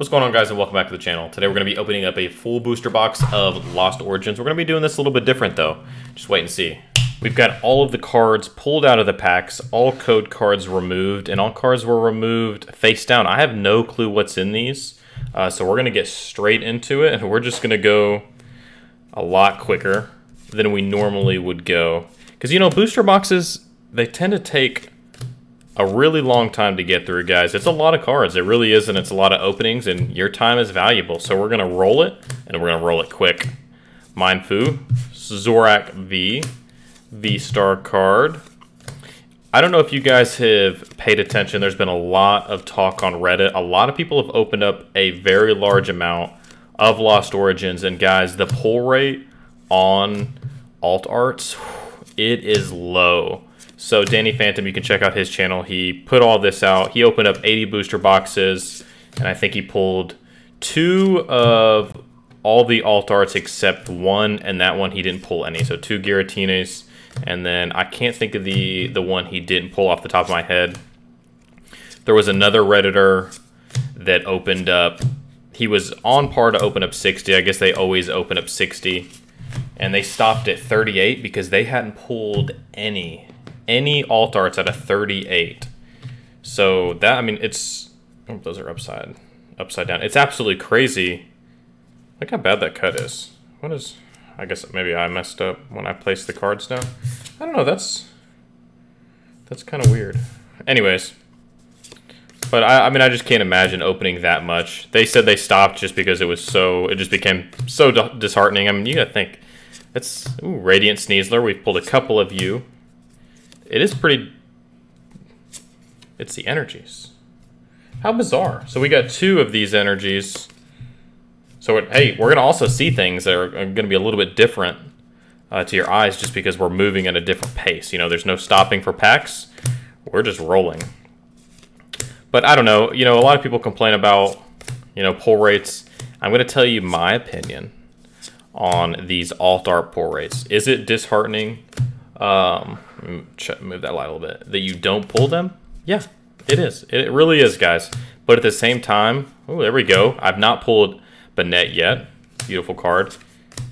What's going on guys and welcome back to the channel. Today we're going to be opening up a full booster box of Lost Origins. We're going to be doing this a little bit different though. Just wait and see. We've got all of the cards pulled out of the packs, all code cards removed, and all cards were removed face down. I have no clue what's in these, uh, so we're going to get straight into it, and we're just going to go a lot quicker than we normally would go. Because, you know, booster boxes, they tend to take a really long time to get through, guys. It's a lot of cards. It really is, and it's a lot of openings, and your time is valuable. So we're going to roll it, and we're going to roll it quick. Mienfoo, Zoroark V, V-Star card. I don't know if you guys have paid attention. There's been a lot of talk on Reddit. A lot of people have opened up a very large amount of Lost Origins, and guys, the pull rate on alt arts, it is low. So Danny Phantom, you can check out his channel. He put all this out. He opened up 80 booster boxes, and I think he pulled two of all the alt arts except one, and that one he didn't pull any. So two Giratinas, and then I can't think of the the one he didn't pull off the top of my head. There was another redditor that opened up. He was on par to open up 60. I guess they always open up 60, and they stopped at 38 because they hadn't pulled any any alt arts at a 38. So that, I mean, it's, oh, those are upside, upside down. It's absolutely crazy. Look how bad that cut is. What is, I guess maybe I messed up when I placed the cards down. I don't know, that's, that's kind of weird. Anyways, but I, I mean, I just can't imagine opening that much. They said they stopped just because it was so, it just became so disheartening. I mean, you gotta think, it's, ooh, Radiant Sneasler. We've pulled a couple of you. It is pretty... It's the energies. How bizarre. So we got two of these energies. So, it, hey, we're going to also see things that are, going to be a little bit different uh, to your eyes just because we're moving at a different pace. You know, there's no stopping for packs. We're just rolling. But I don't know. You know, a lot of people complain about, you know, pull rates. I'm going to tell you my opinion on these alt art pull rates. Is it disheartening? Um, move that light a little bit. That you don't pull them? Yeah, it is. It really is, guys. But at the same time, oh, there we go. I've not pulled Banette yet. Beautiful card.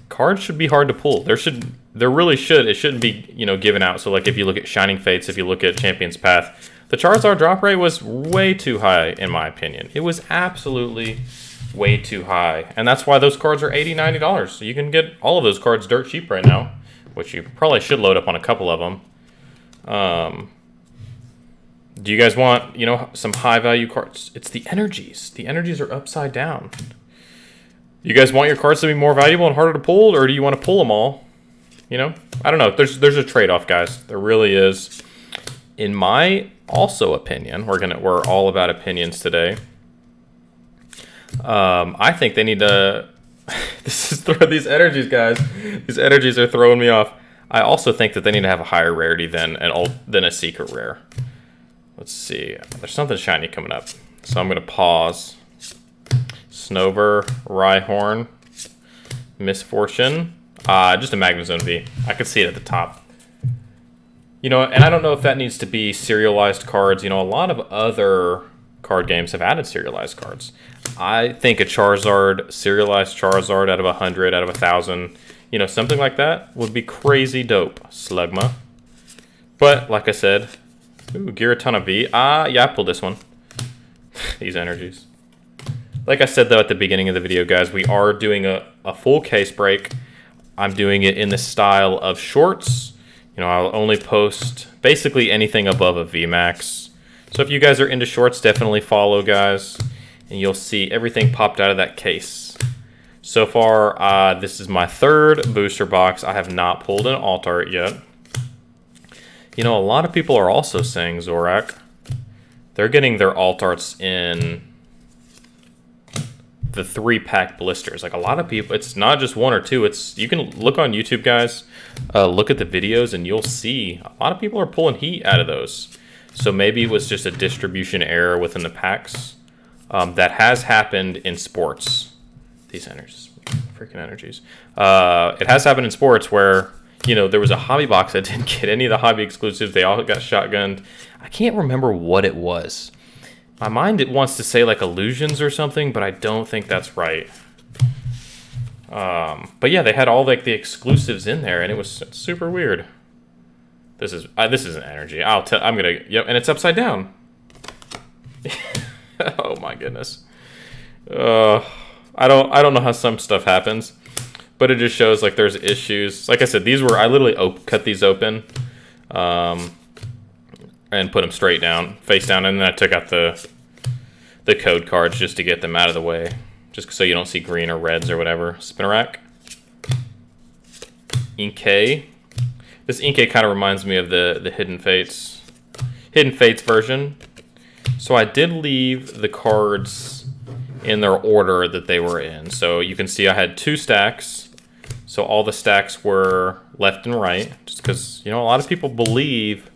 Cards should be hard to pull. There should, there really should. It shouldn't be, you know, given out. So like if you look at Shining Fates, if you look at Champion's Path, the Charizard drop rate was way too high, in my opinion. It was absolutely way too high. And that's why those cards are $80, $90. So you can get all of those cards dirt cheap right now, which you probably should load up on a couple of them. Um, do you guys want, you know, some high value cards? It's the energies. The energies are upside down. You guys want your cards to be more valuable and harder to pull, or do you want to pull them all? You know, I don't know. There's there's a trade off, guys. There really is. In my also opinion, we're gonna we're all about opinions today. Um, I think they need to. this is throw these energies, guys. These energies are throwing me off. I also think that they need to have a higher rarity than an old than a secret rare. Let's see. There's something shiny coming up. So I'm gonna pause. Snover, Rhyhorn, Misfortune. Uh, just a Magnezone V. I can see it at the top. You know, and I don't know if that needs to be serialized cards. You know, a lot of other card games have added serialized cards. I think a Charizard, serialized Charizard out of a 100, out of a 1,000, you know, something like that would be crazy dope. Slugma. But, like I said, ooh, Giratina V. Ah, yeah, I pulled this one. These energies. Like I said, though, at the beginning of the video, guys, we are doing a, a full case break. I'm doing it in the style of shorts. You know, I'll only post basically anything above a VMAX. So if you guys are into shorts, definitely follow, guys. And you'll see everything popped out of that case. So far, uh, this is my third booster box. I have not pulled an alt art yet. You know, a lot of people are also saying Zoroark. They're getting their alt arts in the three pack blisters. Like a lot of people, it's not just one or two. It's you can look on YouTube, guys. Uh, look at the videos, and you'll see a lot of people are pulling heat out of those. So maybe it was just a distribution error within the packs. Um, that has happened in sports these energies, freaking energies. Uh, it has happened in sports where you know there was a hobby box that didn't get any of the hobby exclusives. They all got shotgunned. I can't remember what it was. My mind it wants to say like illusions or something, but I don't think that's right. Um, but yeah, they had all like the exclusives in there, and it was super weird. This is uh, this isn't energy. I'll tell. I'm gonna. Yep, and it's upside down. oh my goodness. Uh, I don't. I don't know how some stuff happens, but it just shows like there's issues. Like I said, these were. I literally op- cut these open, um, and put them straight down, face down, and then I took out the the code cards just to get them out of the way, just so you don't see green or reds or whatever. Spinarak. Inkay. This Inkay kind of reminds me of the, the Hidden Fates. Hidden Fates version. So I did leave the cards in their order that they were in. So you can see I had two stacks. So all the stacks were left and right. Just because, you know, a lot of people believe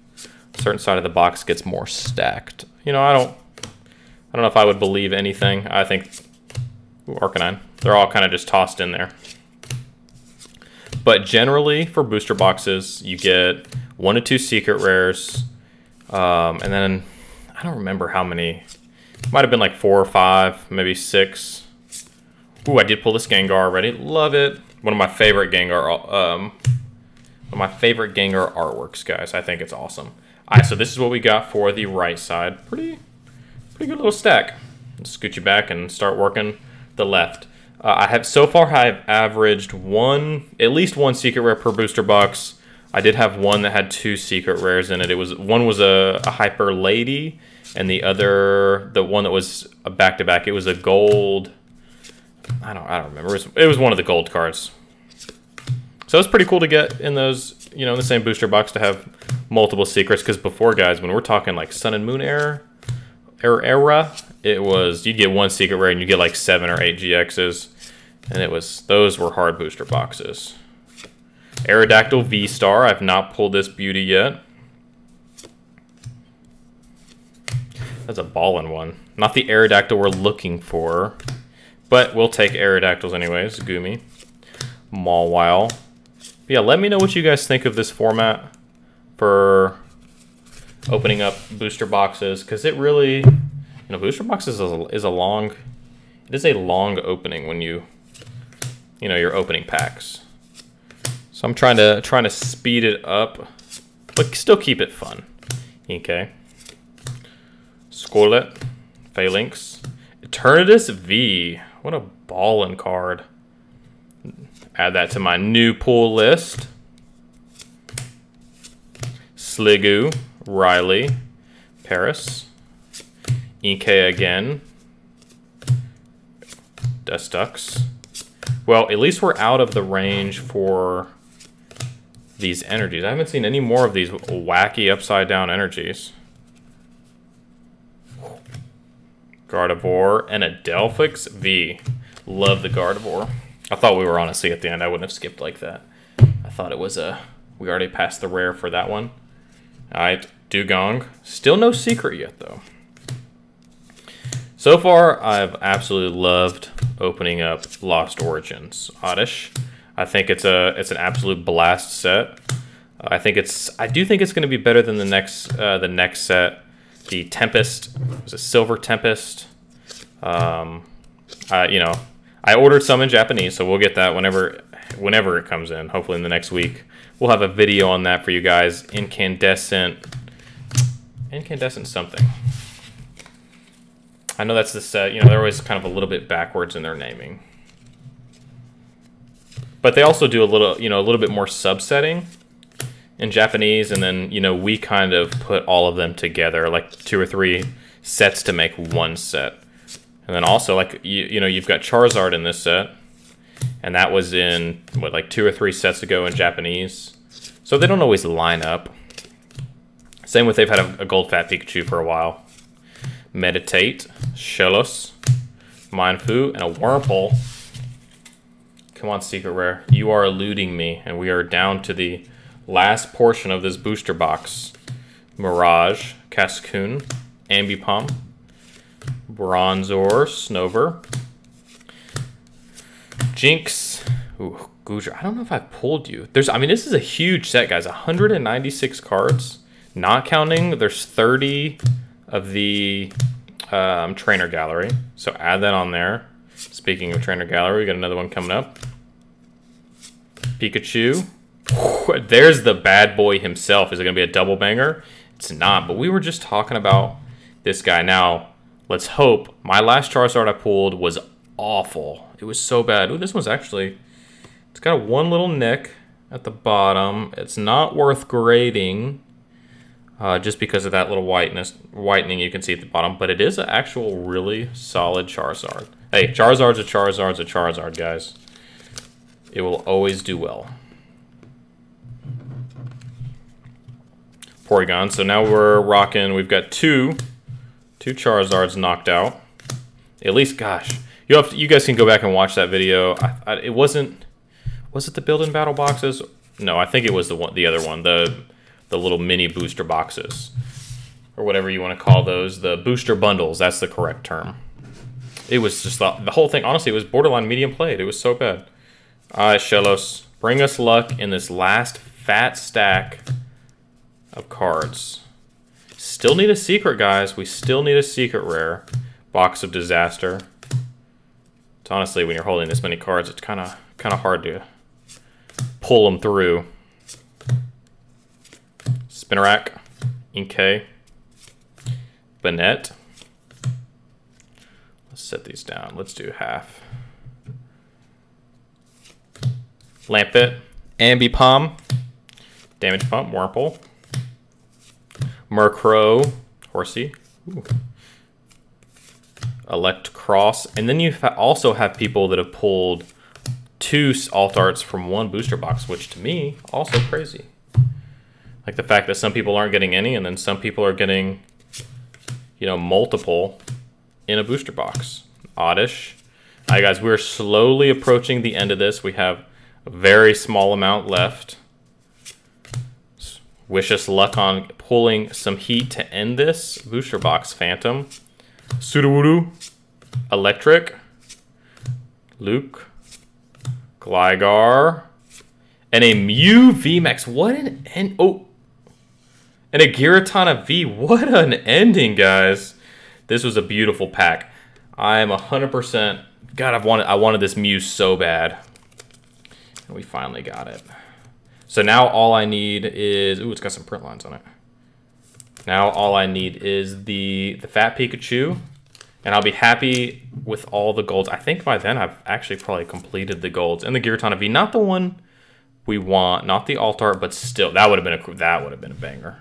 a certain side of the box gets more stacked. You know, I don't I don't know if I would believe anything. I think ooh, Arcanine. They're all kind of just tossed in there. But generally, for booster boxes, you get one to two secret rares, um, and then I don't remember how many. Might have been like four or five, maybe six. Ooh, I did pull this Gengar already. Love it. One of my favorite Gengar, um, one of my favorite Gengar artworks, guys. I think it's awesome. All right, so this is what we got for the right side. Pretty, pretty good little stack. Let's scoot you back and start working the left. Uh, I have so far I've averaged one, at least one secret rare per booster box. I did have one that had two secret rares in it. It was one was a, a hyper lady, and the other, the one that was a back to back, it was a gold. I don't, I don't remember. It was, it was one of the gold cards. So it's pretty cool to get in those, you know, in the same booster box to have multiple secrets. Because before, guys, when we're talking like Sun and Moon era, er, era, it was you'd get one secret rare and you get like seven or eight GXs, and it was those were hard booster boxes. Aerodactyl V Star. I've not pulled this beauty yet. That's a ballin' one. Not the Aerodactyl we're looking for, but we'll take Aerodactyls anyways. Goomy, Mawile. yeah, let me know what you guys think of this format for opening up booster boxes because it really, you know, booster boxes is a, is a long, it is a long opening when you, you know, you're opening packs. So I'm trying to trying to speed it up, but still keep it fun. Okay. Scorlet, Phalanx, Eternatus V. What a ballin' card. Add that to my new pool list. Sliggoo, Riley, Paris, Inkay again, Dustux. Well, at least we're out of the range for these energies. I haven't seen any more of these wacky upside down energies. Gardevoir and a Delphox V. Love the Gardevoir. I thought we were on a C at the end. I wouldn't have skipped like that. I thought it was a... We already passed the rare for that one. Alright, Dewgong. Still no secret yet, though. So far, I've absolutely loved opening up Lost Origins. Oddish. I think it's a it's an absolute blast set. I think it's I do think it's going to be better than the next uh, the next set, the Tempest. It was a Silver Tempest. Um, uh, you know, I ordered some in Japanese, so we'll get that whenever whenever it comes in. Hopefully in the next week. We'll have a video on that for you guys. Incandescent. Incandescent something. I know that's the set. You know, they're always kind of a little bit backwards in their naming. But they also do a little, you know, a little bit more subsetting in Japanese, and then you know we kind of put all of them together, like two or three sets to make one set. And then also, like you, you know, you've got Charizard in this set and that was in what like two or three sets ago in Japanese. So they don't always line up. Same with they've had a, a gold fat Pikachu for a while. Meditite, Shellos, Mienfoo, and a Wurmple. Come on, Secret Rare. You are eluding me, and we are down to the last portion of this booster box. Mirage, Cascoon, Ambipom, Bronzor, Snover, Jynx, Ooh, Goodra. I don't know if I've pulled you. There's, I mean, this is a huge set, guys. 196 cards. Not counting, there's 30 of the um, trainer gallery. So add that on there. Speaking of trainer gallery, we got another one coming up. Pikachu. There's the bad boy himself. Is it going to be a double banger? It's not, but we were just talking about this guy. Now, let's hope. My last Charizard I pulled was awful. It was so bad. Ooh, this one's actually... It's got one little nick at the bottom. It's not worth grading uh, just because of that little whiteness, whitening you can see at the bottom. But it is an actual really solid Charizard. Hey, Charizard's a Charizard's a Charizard, guys. It will always do well. Porygon. So now we're rocking. We've got two, two Charizards knocked out. At least, gosh, you have to, you guys can go back and watch that video. I, I, it wasn't. Was it the build in battle boxes? No, I think it was the one, the other one. The the little mini booster boxes, or whatever you want to call those. The booster bundles. That's the correct term. It was just the, the whole thing. Honestly, it was borderline medium played. It was so bad. All right, Shellos, bring us luck in this last fat stack of cards. Still need a secret, guys. We still need a secret rare. Box of Disaster. It's honestly, when you're holding this many cards, it's kind of kind of hard to pull them through. Spinarak, Inkay, Banette. Let's set these down. Let's do half. Lampent, Ambipom, Damage Pump, Wurmple, Murkrow, Horsea, Ooh. Elect Cross, and then you also have people that have pulled two alt arts from one booster box, which to me also crazy. Like the fact that some people aren't getting any, and then some people are getting, you know, multiple in a booster box. Oddish. All right, guys, we're slowly approaching the end of this. We have a very small amount left. Wish us luck on pulling some heat to end this. Booster Box Phantom. Sudowoodo. Electric. Luke. Gligar. And a Mew VMAX. What an end. Oh. And a Giratina V. What an ending, guys. This was a beautiful pack. I am 100%. God, I've wanted, I wanted this Mew so bad. And we finally got it. So now all I need is, ooh, it's got some print lines on it. Now all I need is the, the Fat Pikachu, and I'll be happy with all the golds. I think by then I've actually probably completed the golds. And the Giratina V, not the one we want, not the alt art, but still, that would have been a, that would have been a banger.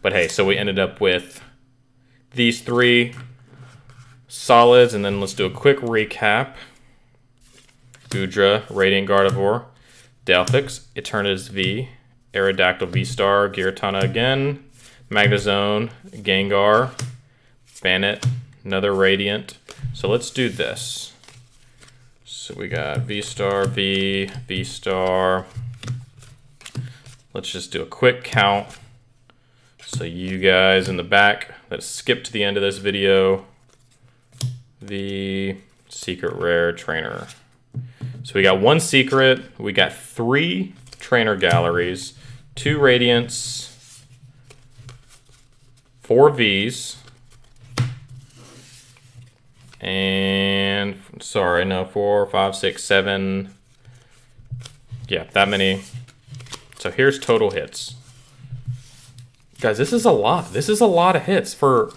But hey, so we ended up with these three solids, and then let's do a quick recap. Goodra, Radiant Gardevoir, Delphox, Eternatus V, Aerodactyl V-Star, Giratina again, Magnezone, Gengar, Banette, another Radiant. So let's do this. So we got V-Star, V, V-Star. Let's just do a quick count. So you guys in the back let's skip to the end of this video, the secret rare trainer. So we got one secret, we got three trainer galleries, two radiants, four Vs, and sorry, no, four, five, six, seven. Yeah, that many. So here's total hits. Guys, this is a lot. This is a lot of hits for,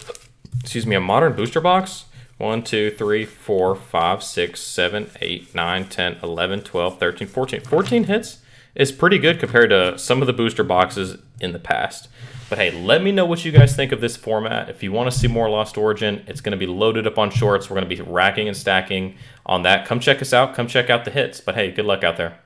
excuse me, a modern booster box. 1, 2, 3, 4, 5, 6, 7, 8, 9, 10, 11, 12, 13, 14. 14 hits is pretty good compared to some of the booster boxes in the past. But hey, let me know what you guys think of this format. If you want to see more Lost Origin, it's going to be loaded up on shorts. We're going to be racking and stacking on that. Come check us out. Come check out the hits. But hey, good luck out there.